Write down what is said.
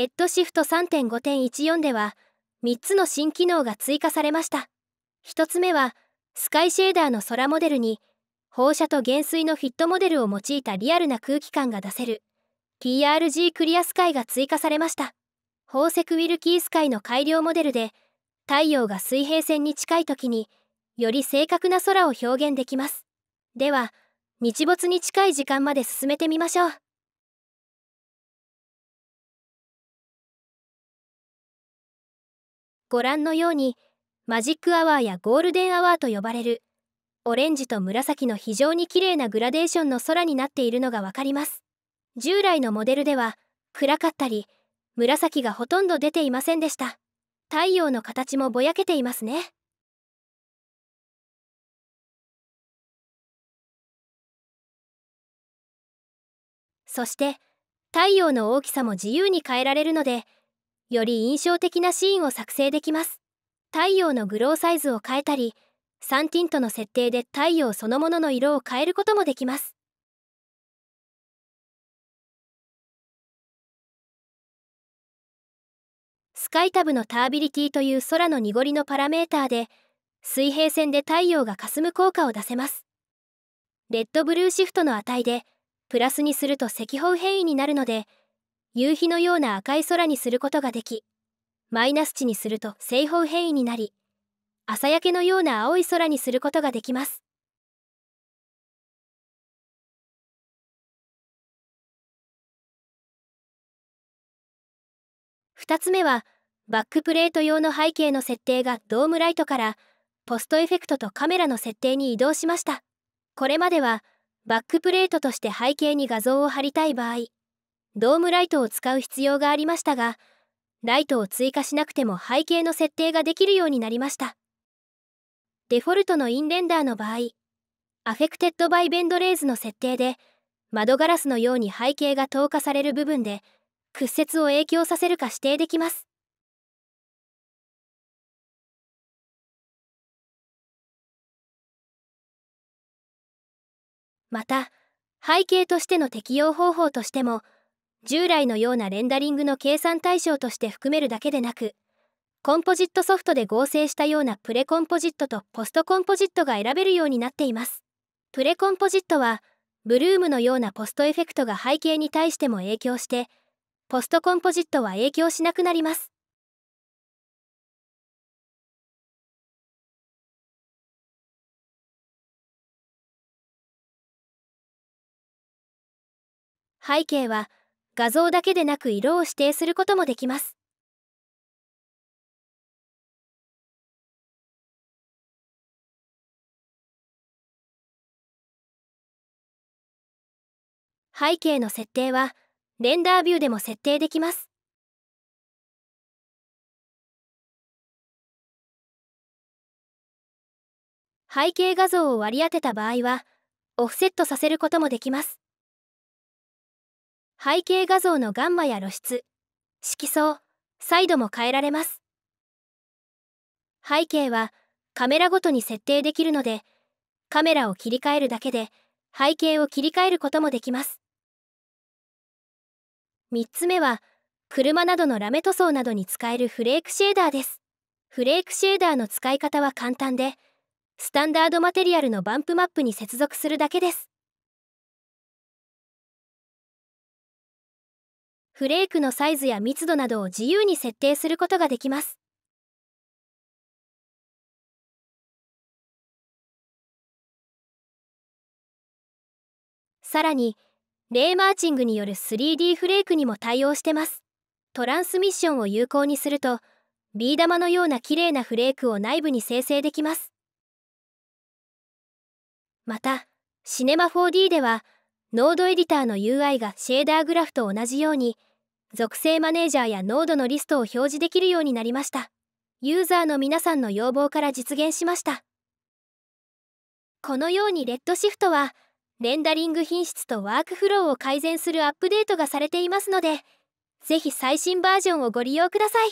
レッドシフト3.5.14では3つの新機能が追加されました。1つ目はスカイシェーダーの空モデルに放射と減衰のフィットモデルを用いたリアルな空気感が出せる PRG クリアスカイが追加されました。宝石ウィルキースカイの改良モデルで太陽が水平線に近い時により正確な空を表現できます。では日没に近い時間まで進めてみましょう。ご覧のようにマジックアワーやゴールデンアワーと呼ばれるオレンジと紫の非常に綺麗なグラデーションの空になっているのがわかります。従来のモデルでは暗かったり紫がほとんど出ていませんでした。太陽の形もぼやけていますね。そして太陽の大きさも自由に変えられるのでより印象的なシーンを作成できます。太陽のグローサイズを変えたりサンティントの設定で太陽そのものの色を変えることもできます。スカイタブのタービリティという空の濁りのパラメーターで水平線で太陽が霞む効果を出せます。レッドブルーシフトの値でプラスにすると赤方変異になるので夕日のような赤い空にすることができマイナス値にすると正方変異になり朝焼けのような青い空にすることができます。2つ目はバックプレート用の背景の設定がドームライトからポストエフェクトとカメラの設定に移動しました。これまではバックプレートとして背景に画像を貼りたい場合ドームライトを使う必要がありましたがライトを追加しなくても背景の設定ができるようになりました。デフォルトの In Render の場合 Affected by Bent Rays の設定で窓ガラスのように背景が透過される部分で屈折を影響させるか指定できます。また背景としての適用方法としても従来のようなレンダリングの計算対象として含めるだけでなくコンポジットソフトで合成したようなプレコンポジットとポストコンポジットが選べるようになっています。プレコンポジットはブルームのようなポストエフェクトが背景に対しても影響してポストコンポジットは影響しなくなります。背景は画像だけでなく色を指定することもできます。背景の設定はレンダービューでも設定できます。背景画像を割り当てた場合はオフセットさせることもできます。背景画像のガンマや露出。色相サイドも変えられます。背景はカメラごとに設定できるのでカメラを切り替えるだけで背景を切り替えることもできます。3つ目は車などのラメ塗装などに使えるフレークシェーダーです。フレークシェーダーの使い方は簡単でスタンダードマテリアルのバンプマップに接続するだけです。フレークのサイズや密度などを自由に設定することができます。さらに、レーマーチングによる 3D フレークにも対応してます。トランスミッションを有効にすると、ビー玉のような綺麗なフレークを内部に生成できます。また、 Cinema 4D では、ノードエディターの UI がシェーダーグラフと同じように、属性マネージャーやノードのリストを表示できるようになりました。ユーザーの皆さんの要望から実現しました。このように Redshift は、レンダリング品質とワークフローを改善するアップデートがされていますので、是非最新バージョンをご利用ください。